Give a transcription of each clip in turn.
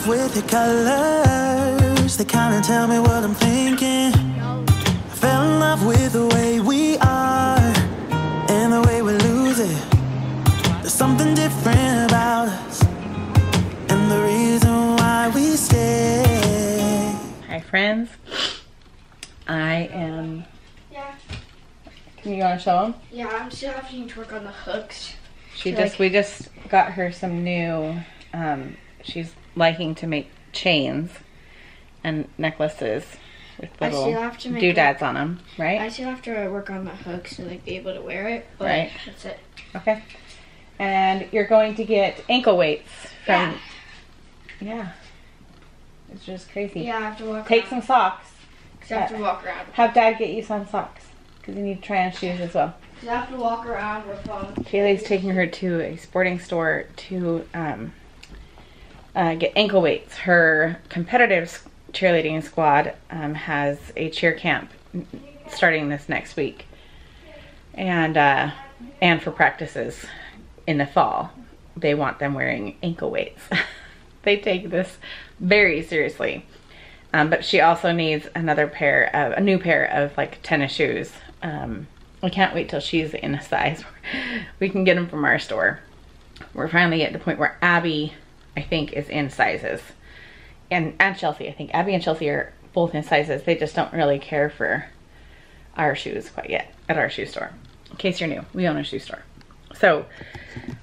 love with your colors. They kinda tell me what I'm thinking. I fell in love with the way we are and the way we lose it. There's something different about us and the reason why we stay. Hi friends. I am, Yeah, can you want to show them? yeah, I'm still having to work on the hooks. She Like- just, we just got her some new, um, she's liking to make chains and necklaces with little have to make doodads on them, right? I still have to work on the hooks to like be able to wear it, but Right. that's it. Okay. And you're going to get ankle weights from, yeah. It's just crazy. Yeah, I have to walk. Take around. some socks. 'Cause I have to walk around. Have dad get you some socks because you need to try on shoes as well. 'Cause I have to walk around with um. Kaylee's taking her to a sporting store to um, uh, get ankle weights. Her competitive cheerleading squad um, has a cheer camp starting this next week, and uh, and for practices in the fall, they want them wearing ankle weights. they take this very seriously. Um, but she also needs another pair of a new pair of like tennis shoes. Um, can't wait till she's in a size we can get them from our store. We're finally at the point where Abby, I think, is in sizes, and and Chelsea. I think Abby and Chelsea are both in sizes. They just don't really care for our shoes quite yet at our shoe store. In case you're new, we own a shoe store. So,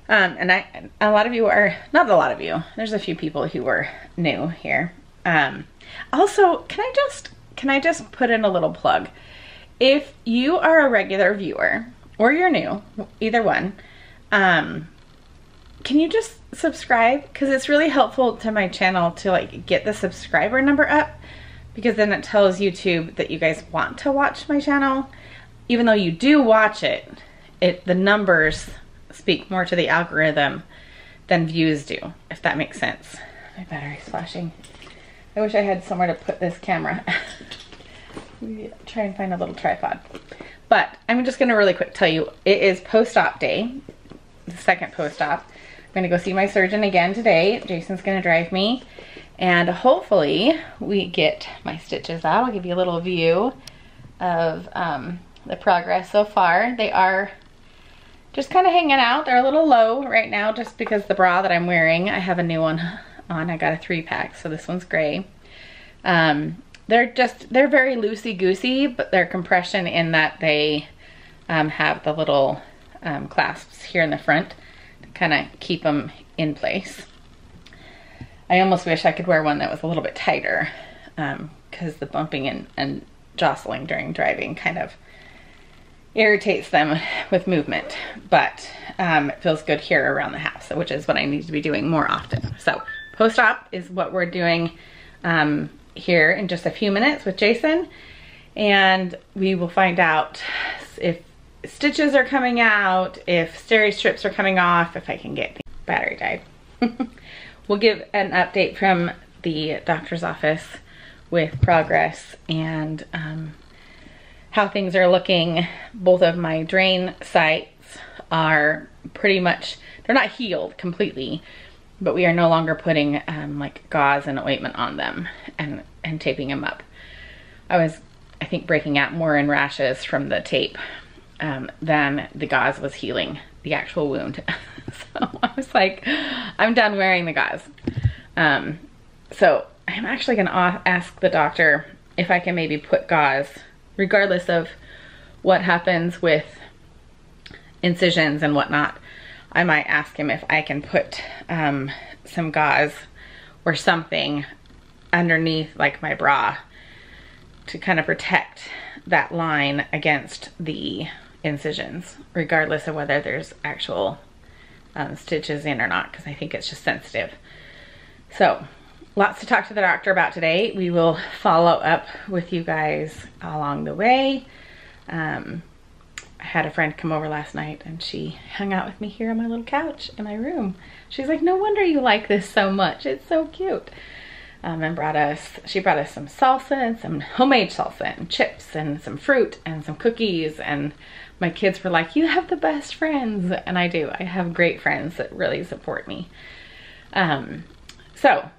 um, and I, a lot of you are, not a lot of you, there's a few people who were new here. Um, also, can I just, can I just put in a little plug? If you are a regular viewer or you're new, either one, um, can you just subscribe? Because it's really helpful to my channel to like get the subscriber number up because then it tells YouTube that you guys want to watch my channel. Even though you do watch it, it the numbers speak more to the algorithm than views do, if that makes sense. My battery's flashing. I wish I had somewhere to put this camera. Try and find a little tripod. But I'm just gonna really quick tell you, it is post-op day, the second post-op. I'm gonna go see my surgeon again today. Jason's gonna drive me. And hopefully we get my stitches out. I'll give you a little view of um, the progress so far. They are just kind of hanging out. They're a little low right now just because the bra that I'm wearing, I have a new one on. I got a three pack, so this one's gray. Um, they're just, they're very loosey-goosey, but they're compression in that they um, have the little um, clasps here in the front kind of keep them in place. I almost wish I could wear one that was a little bit tighter because the bumping and, and jostling during driving kind of irritates them with movement. But um, it feels good here around the house, which is what I need to be doing more often. So post-op is what we're doing um, here in just a few minutes with Jason. And we will find out if stitches are coming out, if steri strips are coming off, if I can get the battery died. we'll give an update from the doctor's office with progress and um, how things are looking. Both of my drain sites are pretty much, they're not healed completely, but we are no longer putting um, like gauze and ointment on them and, and taping them up. I was, I think, breaking out more in rashes from the tape um, than the gauze was healing the actual wound. so I was like, I'm done wearing the gauze. Um, so I'm actually gonna ask the doctor if I can maybe put gauze, regardless of what happens with incisions and whatnot. I might ask him if I can put um, some gauze or something underneath like my bra to kind of protect that line against the incisions, regardless of whether there's actual um, stitches in or not, because I think it's just sensitive. So lots to talk to the doctor about today. We will follow up with you guys along the way. Um, I had a friend come over last night and she hung out with me here on my little couch in my room. She's like, no wonder you like this so much. It's so cute. Um, and brought us, she brought us some salsa and some homemade salsa and chips and some fruit and some cookies. And my kids were like, you have the best friends. And I do. I have great friends that really support me. Um, so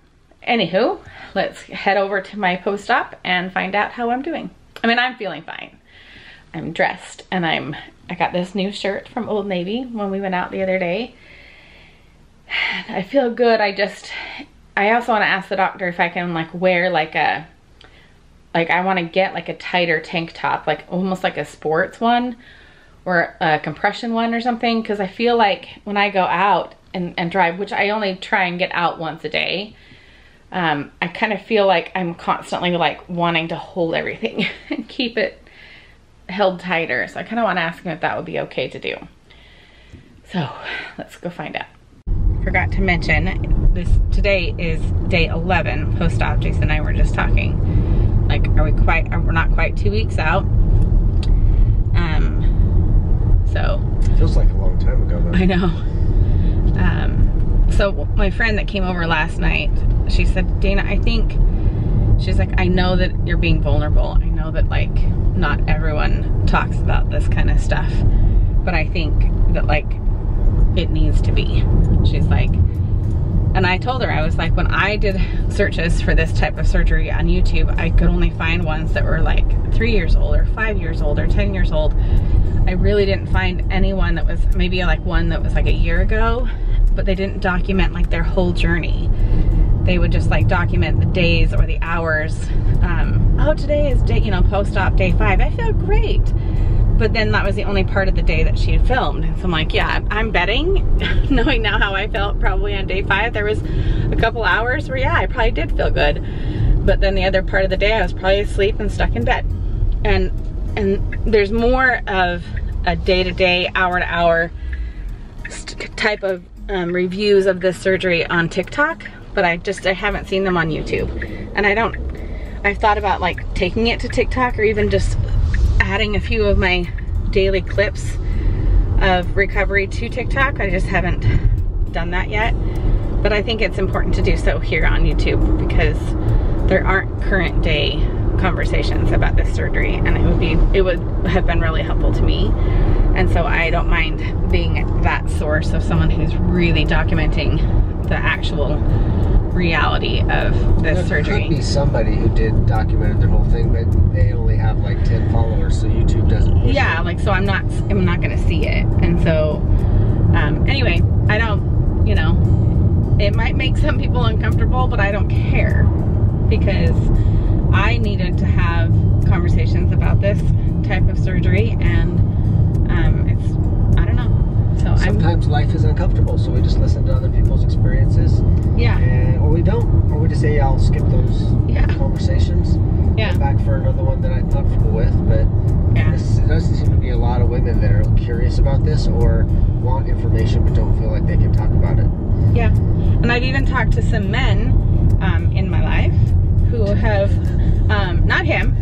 anywho, let's head over to my post-op and find out how I'm doing. I mean, I'm feeling fine. I'm dressed and I'm, I got this new shirt from Old Navy when we went out the other day. I feel good. I just, I also want to ask the doctor if I can like wear like a, like I want to get like a tighter tank top, like almost like a sports one or a compression one or something. Cause I feel like when I go out and, and drive, which I only try and get out once a day, um, I kind of feel like I'm constantly like wanting to hold everything and keep it held tighter. So I kind of want to ask him if that would be okay to do. So let's go find out. Forgot to mention this today is day 11 post-op. Jason and I were just talking. Like, are we quite, are, we're not quite two weeks out. So. Feels like a long time ago though. I know. Um, so my friend that came over last night, she said, Dayna, I think, she's like, I know that you're being vulnerable. I know that like not everyone talks about this kind of stuff, but I think that like it needs to be. She's like, and I told her, I was like, when I did searches for this type of surgery on YouTube, I could only find ones that were like three years old or five years old or 10 years old. I really didn't find anyone that was maybe like one that was like a year ago, but they didn't document like their whole journey. They would just like document the days or the hours. Um, oh, today is day, you know, post-op day five. I feel great but then that was the only part of the day that she had filmed. So I'm like, yeah, I'm betting, knowing now how I felt probably on day five, there was a couple hours where, yeah, I probably did feel good. But then the other part of the day, I was probably asleep and stuck in bed. And and there's more of a day-to-day, hour-to-hour type of um, reviews of this surgery on TikTok, but I just, I haven't seen them on YouTube. And I don't, I've thought about like taking it to TikTok or even just adding a few of my daily clips of recovery to TikTok. I just haven't done that yet. But I think it's important to do so here on YouTube because there aren't current day conversations about this surgery and it would be it would have been really helpful to me and so I don't mind being that source of someone who's really documenting the actual reality of this surgery. there surgery. could be somebody who did documented their whole thing, but they only have like 10 followers, so YouTube doesn't push yeah it. like so i'm not i'm not gonna see it and so um anyway i don't you know it might make some people uncomfortable but i don't care because i needed to have conversations about this type of surgery and um it's i don't know so i'm Sometimes life is uncomfortable, so we just listen to other people's experiences, yeah and or we don't, or we just say, yeah, I'll skip those Yeah. conversations. Yeah. Go back for another one that I'm comfortable with, but yeah this, there doesn't seem to be a lot of women that are curious about this or want information but don't feel like they can talk about it. Yeah, and I've even talked to some men um, in my life who have, um, not him,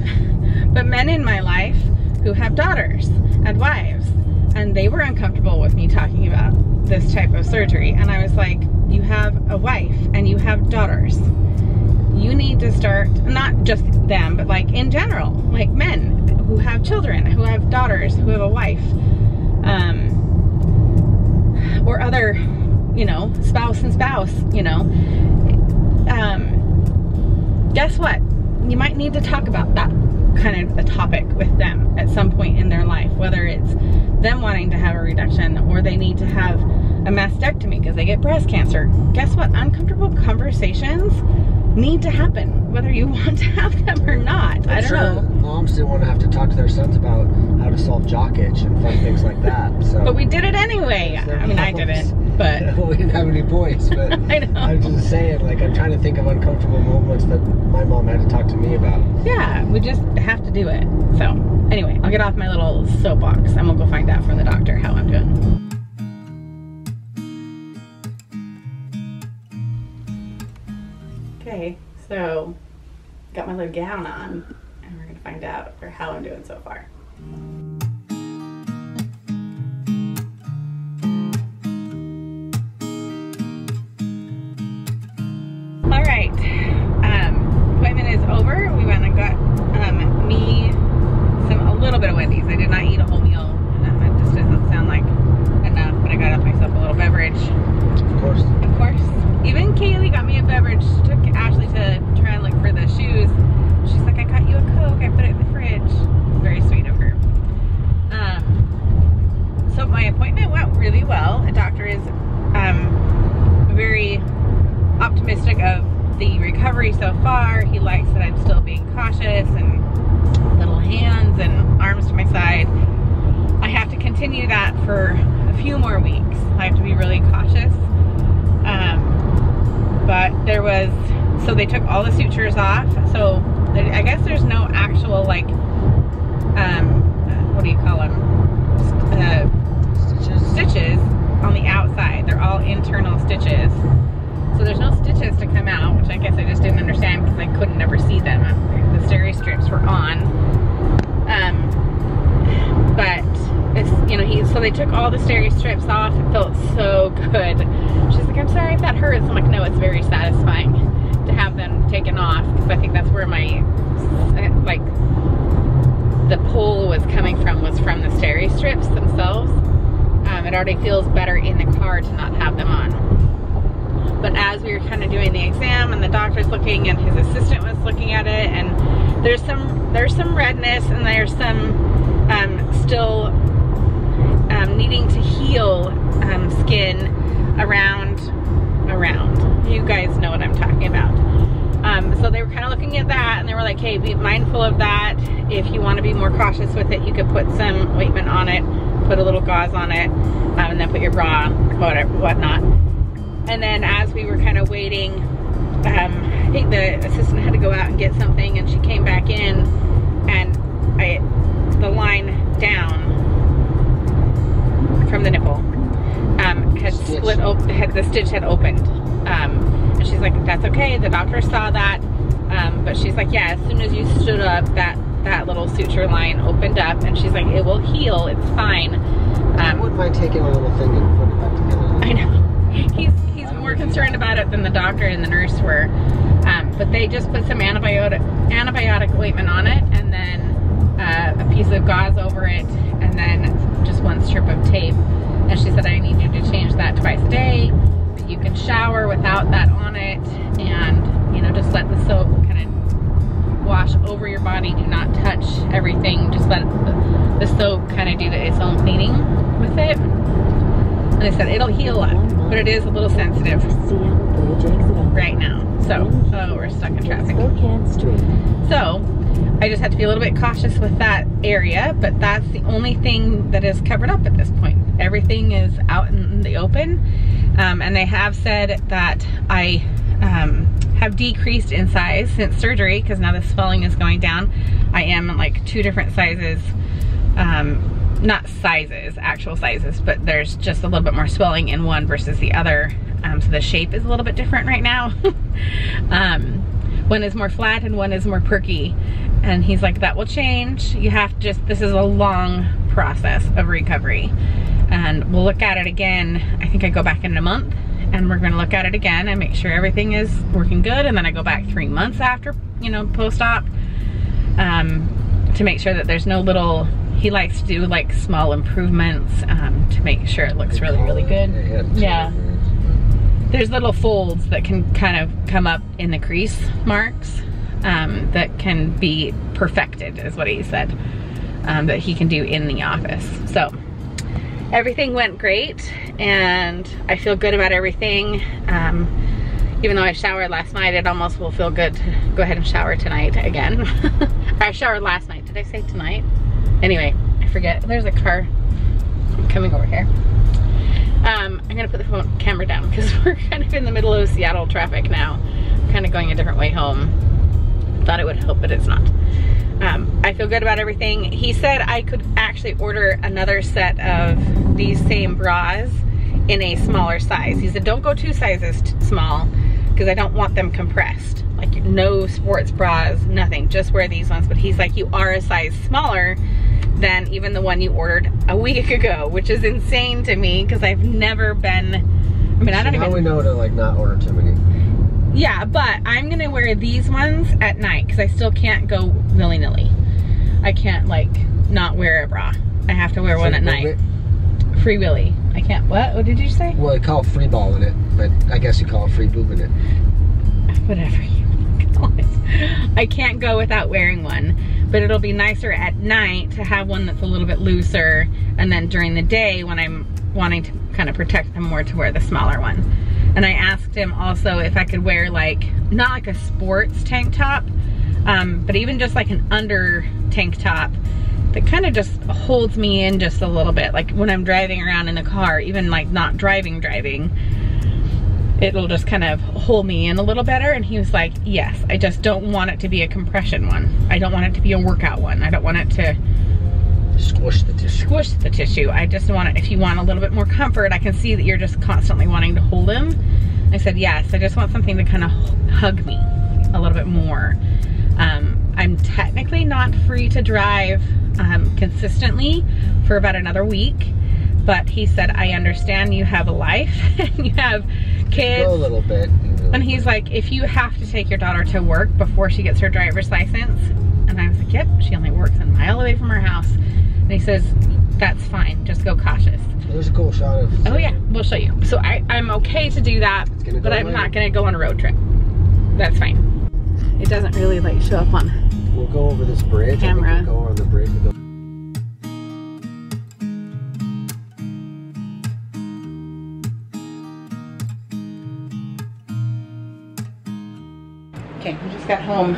but men in my life who have daughters and wives, and they were uncomfortable with me talking about this type of surgery. And I was like, you have a wife and you have daughters. You need to start, not just them, but like in general, like men who have children, who have daughters, who have a wife. Um, or other, you know, spouse and spouse, you know, um, guess what? You might need to talk about that kind of a topic with them at some point in their life, whether it's them wanting to have a reduction or they need to have a mastectomy because they get breast cancer. Guess what? Uncomfortable conversations need to happen, whether you want to have them or not. I I'm don't sure know. moms didn't want to have to talk to their sons about how to solve jock itch and fun things like that. So But we did it anyway. I mean, I didn't, but we didn't have any boys, but I know. I'm just saying, like, I'm trying to think of uncomfortable moments that my mom had to talk to me about. Yeah, we just have to do it. So, anyway, I'll get off my little soapbox and we'll go find out from the doctor how I'm doing. Okay, so got my little gown on and we're gonna find out or how I'm doing so far. He likes that I'm still being cautious and little hands and arms to my side. I have to continue that for a few more weeks. I have to be really cautious. Um, but there was, so they took all the sutures off. So I guess there's no actual like, um, what do you call them? Uh, Stitches. stitches on the outside. They're all internal stitches. So there's no stitches to come out, which I guess I just didn't understand because I couldn't ever see them. The steri strips were on. Um, but it's, you know, he, so they took all the steri strips off. It felt so good. She's like, I'm sorry if that hurts. I'm like, no, it's very satisfying to have them taken off because I think that's where my, like, the pull was coming from was from the steri strips themselves. Um, it already feels better in the car to not have them on. But as we were kind of doing the exam and the doctor's looking and his assistant was looking at it and there's some there's some redness and there's some um, still um, needing to heal um, skin around around. You guys know what I'm talking about. Um, so they were kind of looking at that and they were like, hey, be mindful of that. If you want to be more cautious with it, you could put some ointment on it, put a little gauze on it, um, and then put your bra, whatever, whatnot. And then as we were kind of waiting, um, I think the assistant had to go out and get something and she came back in and I, the line down from the nipple um, had Stitch. split, open, had the stitch had opened. Um, and she's like, that's okay. The doctor saw that. Um, but she's like, yeah, as soon as you stood up, that, that little suture line opened up. And she's like, it will heal. It's fine. I Um, wouldn't mind taking a little thing and putting it back together. I know. He's concerned about it than the doctor and the nurse were. Um, but they just put some antibiotic antibiotic ointment on it, and then uh, a piece of gauze over it, and then just one strip of tape. And she said, I need you to change that twice a day. But you can shower without that on it, and you know just let the soap kind of wash over your body. Do not touch everything. Just let the, the soap kind of do the, its own cleaning with it. And they said it'll heal up, but it is a little sensitive right now. So, oh, we're stuck in traffic. So, I just have to be a little bit cautious with that area, but that's the only thing that is covered up at this point. Everything is out in the open, um, and they have said that I um, have decreased in size since surgery because now the swelling is going down. I am in like two different sizes, um, not sizes, actual sizes, but there's just a little bit more swelling in one versus the other. Um, so the shape is a little bit different right now. um, one is more flat and one is more perky. And he's like, that will change. You have to just, this is a long process of recovery. And we'll look at it again. I think I go back in a month and we're gonna look at it again and make sure everything is working good. And then I go back three months after, you know, post-op um, to make sure that there's no little, he likes to do like small improvements um, to make sure it looks really, really good. Yeah there's little folds that can kind of come up in the crease marks um, that can be perfected is what he said um, that he can do in the office. So everything went great and I feel good about everything. Um, even though I showered last night it almost will feel good to go ahead and shower tonight again. I showered last night. Did I say tonight anyway I forget there's a car coming over here um, I'm gonna put the phone camera down because we're kind of in the middle of Seattle traffic now. kind of going a different way home. Thought it would help, but it's not. Um, I feel good about everything. He said I could actually order another set of these same bras in a smaller size. He said don't go two sizes small because I don't want them compressed. Like no sports bras, nothing, just wear these ones. But he's like, you are a size smaller than even the one you ordered a week ago, which is insane to me because I've never been, I mean, I don't now even, we know to like not order too many. yeah, but I'm gonna wear these ones at night because I still can't go willy-nilly. I can't like not wear a bra. I have to wear one at night. Free willy. I can't, what? What did you say? Well, they call it free ball in it, but I guess you call it free boob in it. whatever you call it. I can't go without wearing one, but it'll be nicer at night to have one that's a little bit looser, and then during the day when I'm wanting to kind of protect them more to wear the smaller one. And I asked him also if I could wear like, not like a sports tank top, um, but even just like an under tank top that kind of just holds me in just a little bit. Like when I'm driving around in the car, even like not driving, driving, it'll just kind of hold me in a little better. And he was like, yes, I just don't want it to be a compression one. I don't want it to be a workout one. I don't want it to Squish the tissue. squish the tissue. I just want it, if you want a little bit more comfort, I can see that you're just constantly wanting to hold him. I said, yes, I just want something to kind of hug me a little bit more. Um, I'm technically not free to drive um, consistently for about another week, but he said, I understand you have a life and you have kids. Go a little bit. And he's like, if you have to take your daughter to work before she gets her driver's license, and I was like, yep, she only works a mile away from her house. And he says, that's fine, just go cautious. There's a cool shot of. Oh yeah, we'll show you. So I, I'm okay to do that, but I'm later. not gonna go on a road trip. That's fine. It doesn't really like show up on. We'll go over this bridge. Camera. We'll go on the bridge. Okay, we just got home.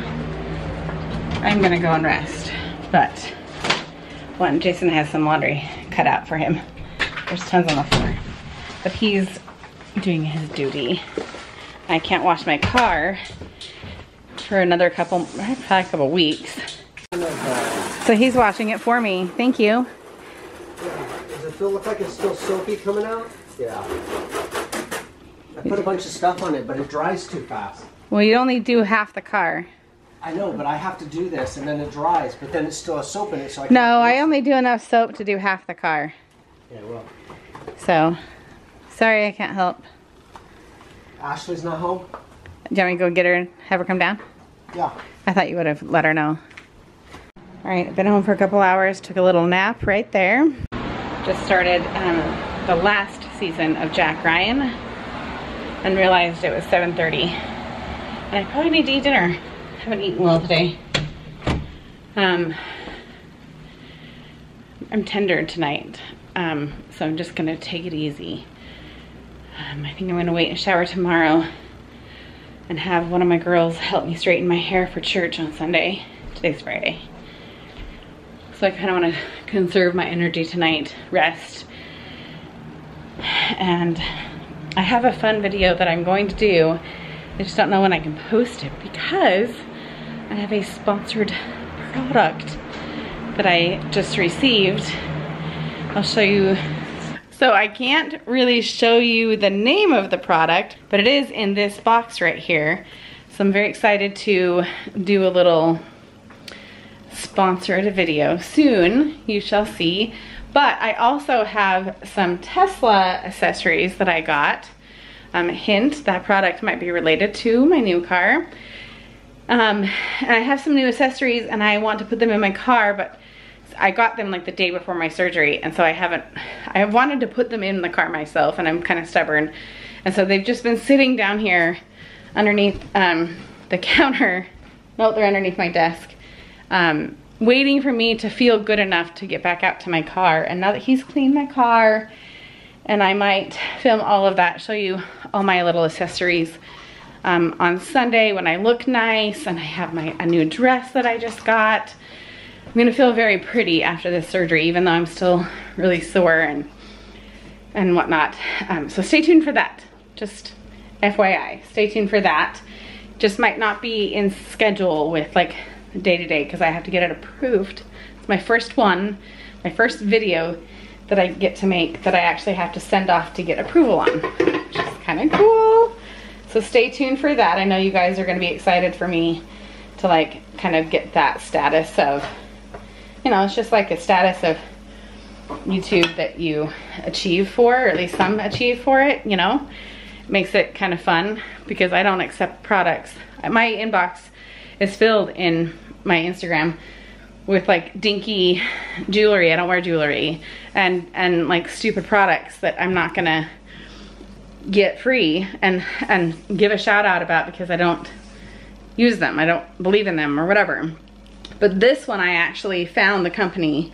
I'm gonna go and rest, but one, Jason has some laundry cut out for him. There's tons on the floor, but he's doing his duty. I can't wash my car for another couple, probably a couple weeks. So he's washing it for me. Thank you. Yeah. Does it feel look like it's still soapy coming out? Yeah. I put a bunch of stuff on it, but it dries too fast. Well, you only do half the car. I know, but I have to do this, and then it dries, but then it still has soap in it, so I. No, I only do enough soap to do half the car. Yeah, well, So, sorry I can't help. Ashley's not home. Do you want me to go get her and have her come down? Yeah. I thought you would have let her know. All right, I've been home for a couple hours, took a little nap right there. Just started um, the last season of Jack Ryan and realized it was 7.30. I probably need to eat dinner. I haven't eaten well today. Um, I'm tender tonight, um, so I'm just gonna take it easy. Um, I think I'm gonna wait and shower tomorrow and have one of my girls help me straighten my hair for church on Sunday. Today's Friday. So I kind of want to conserve my energy tonight, rest. And I have a fun video that I'm going to do. I just don't know when I can post it because I have a sponsored product that I just received. I'll show you so I can't really show you the name of the product, but it is in this box right here. So I'm very excited to do a little sponsored video soon, you shall see. But I also have some Tesla accessories that I got. Um, hint, that product might be related to my new car. Um, and I have some new accessories and I want to put them in my car, but I got them like the day before my surgery and so I haven't, I have wanted to put them in the car myself and I'm kind of stubborn. And so they've just been sitting down here underneath um, the counter. No, they're underneath my desk. Um, waiting for me to feel good enough to get back out to my car. And now that he's cleaned my car and I might film all of that, show you all my little accessories um, on Sunday when I look nice and I have my a new dress that I just got. I'm gonna feel very pretty after this surgery, even though I'm still really sore and and whatnot. Um, so stay tuned for that. Just FYI, stay tuned for that. Just might not be in schedule with like day to day because I have to get it approved. It's my first one, my first video that I get to make that I actually have to send off to get approval on, kind of cool. So stay tuned for that. I know you guys are gonna be excited for me to like kind of get that status of you know, it's just like a status of YouTube that you achieve for, or at least some achieve for it, you know. Makes it kind of fun because I don't accept products. My inbox is filled in my Instagram with like dinky jewelry. I don't wear jewelry and and like stupid products that I'm not gonna get free and and give a shout out about because I don't use them. I don't believe in them or whatever. But this one I actually found the company.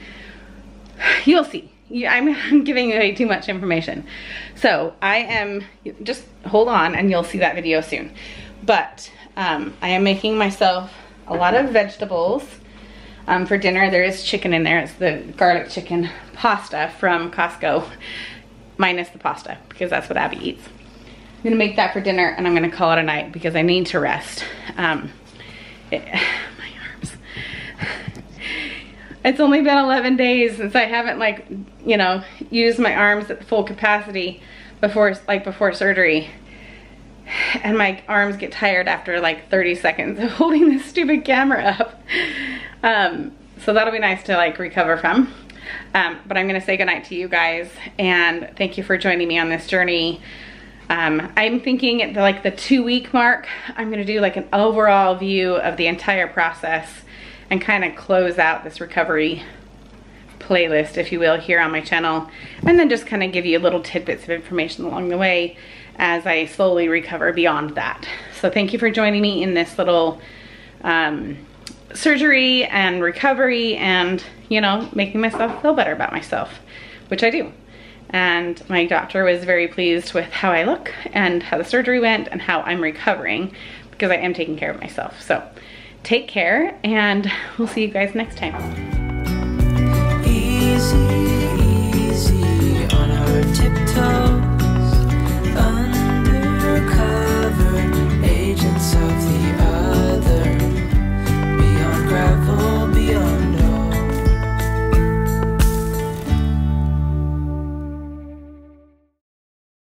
You'll see. I'm, giving away too much information. So I am, just hold on and you'll see that video soon. But um, I am making myself a lot of vegetables. Um, for dinner, there is chicken in there. It's the garlic chicken pasta from Costco, minus the pasta, because that's what Abby eats. I'm gonna make that for dinner and I'm gonna call it a night because I need to rest. Um, it, my arms. It's only been 11 days since I haven't like, you know, used my arms at full capacity before, like before surgery. And my arms get tired after like 30 seconds of holding this stupid camera up. Um, so that'll be nice to like recover from. Um, but I'm gonna say goodnight to you guys and thank you for joining me on this journey. Um, I'm thinking at the, like the two week mark, I'm gonna do like an overall view of the entire process and kind of close out this recovery playlist, if you will, here on my channel. And then just kind of give you little tidbits of information along the way as I slowly recover beyond that. So thank you for joining me in this little um, surgery and recovery and, you know, making myself feel better about myself, which I do. And my doctor was very pleased with how I look and how the surgery went and how I'm recovering because I am taking care of myself. So take care and we'll see you guys next time. Easy.